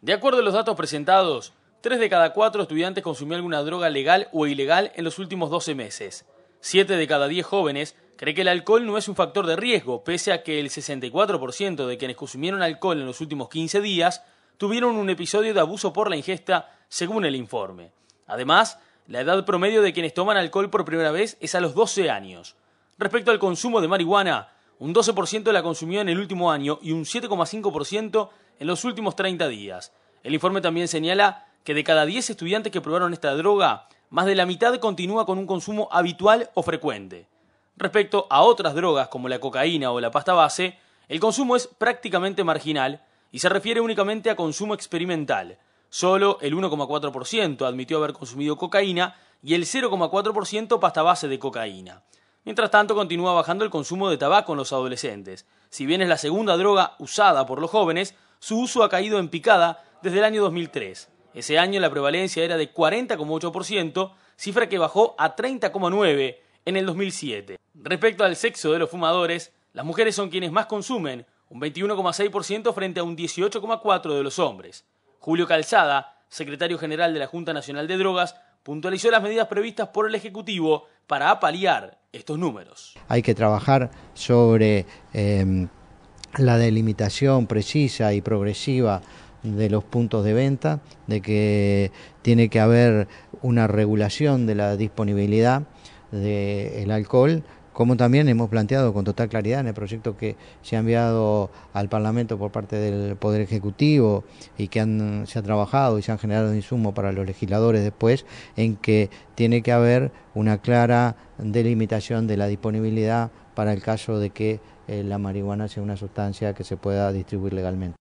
De acuerdo a los datos presentados, 3 de cada 4 estudiantes consumió alguna droga legal o ilegal en los últimos 12 meses. 7 de cada 10 jóvenes cree que el alcohol no es un factor de riesgo, pese a que el 64% de quienes consumieron alcohol en los últimos 15 días tuvieron un episodio de abuso por la ingesta, según el informe. Además, la edad promedio de quienes toman alcohol por primera vez es a los 12 años. Respecto al consumo de marihuana, un 12% la consumió en el último año y un 7,5% en los últimos 30 días. El informe también señala que de cada 10 estudiantes que probaron esta droga, más de la mitad continúa con un consumo habitual o frecuente. Respecto a otras drogas como la cocaína o la pasta base, el consumo es prácticamente marginal y se refiere únicamente a consumo experimental. Solo el 1,4% admitió haber consumido cocaína y el 0,4% pasta base de cocaína. Mientras tanto, continúa bajando el consumo de tabaco en los adolescentes. Si bien es la segunda droga usada por los jóvenes, su uso ha caído en picada desde el año 2003. Ese año la prevalencia era de 40,8%, cifra que bajó a 30,9% en el 2007. Respecto al sexo de los fumadores, las mujeres son quienes más consumen, un 21,6% frente a un 18,4% de los hombres. Julio Calzada, secretario general de la Junta Nacional de Drogas, puntualizó las medidas previstas por el Ejecutivo para apaliar estos números. Hay que trabajar sobre em, la delimitación precisa y progresiva de los puntos de venta, de que tiene que haber una regulación de la disponibilidad del alcohol como también hemos planteado con total claridad en el proyecto que se ha enviado al Parlamento por parte del Poder Ejecutivo y que se ha trabajado y se han generado insumos para los legisladores después, en que tiene que haber una clara delimitación de la disponibilidad para el caso de que eh, la marihuana sea una sustancia que se pueda distribuir legalmente.